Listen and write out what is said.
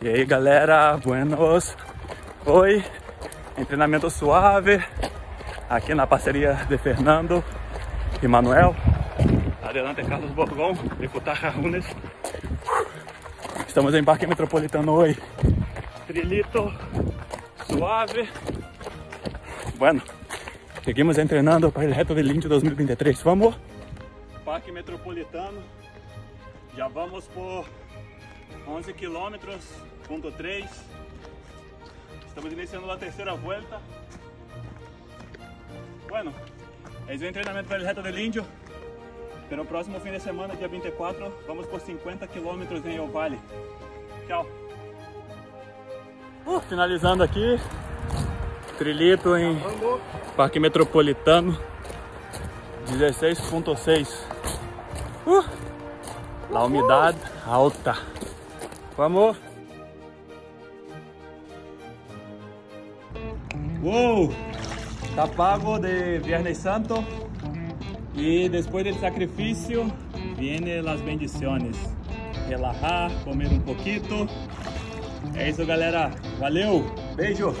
E aí galera, buenos. Oi, em treinamento suave, aqui na parceria de Fernando e Manuel. Adelante Carlos Borgon, de Futaja Runes. Estamos em Parque Metropolitano hoje. Trilito, suave. Bueno, seguimos treinando para o Reto de Linte 2023. Vamos? Parque Metropolitano. Já vamos por 11 quilômetros, ponto 3. Estamos iniciando a terceira volta. Bueno, esse é o treinamento para o Reto del Índio. Pero próximo fim de semana, dia 24, vamos por 50 quilômetros em El Vale. Tchau! Uh, finalizando aqui, trilito em Parque Metropolitano 16.6. Uh, a umidade alta. Vamos! Uou! Tá pago de Viernes Santo e depois do sacrifício vêm as bendições. Relajar, comer um pouquinho. É isso, galera. Valeu! Beijo!